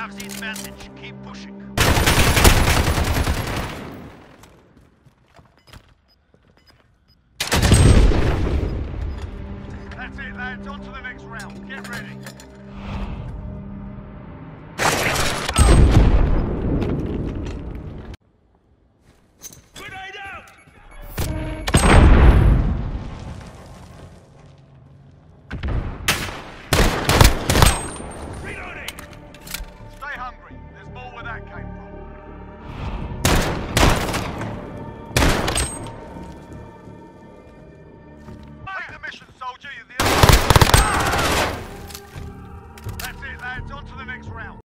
have the advantage. Keep pushing. That's it, lads. On to the next round. Get ready. That came from. Take the mission, soldier. You're the ah! That's it, lads. On to the next round.